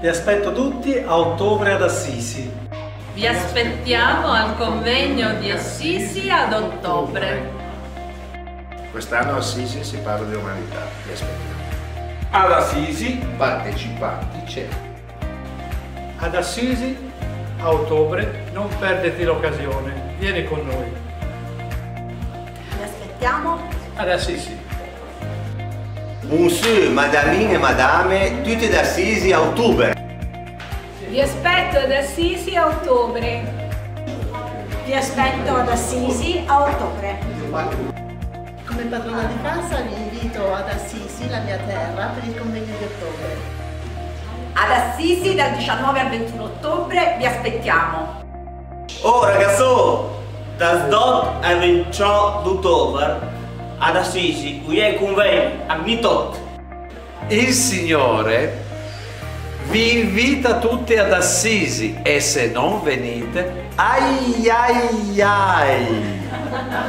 Vi aspetto tutti a ottobre ad Assisi. Vi aspettiamo al convegno di Assisi ad ottobre. Quest'anno a Assisi si parla di umanità, vi aspettiamo. Ad Assisi Partecipanti c'è. Ad Assisi, a ottobre, non perditi l'occasione, vieni con noi. Vi aspettiamo Ad Assisi. Monsieur, madamine e madame, tutti da Assisi a ottobre. Vi aspetto ad Assisi a ottobre. Vi aspetto ad Assisi a ottobre. Come padrona di casa vi invito ad Assisi, la mia terra, per il convegno di ottobre. Ad Assisi dal 19 al 21 ottobre vi aspettiamo. Oh ragazzo, das dort al 28 d'ottobre ad Assisi, qui è convegno, a Mitot. il Signore vi invita tutti ad Assisi e se non venite, ai ai ai!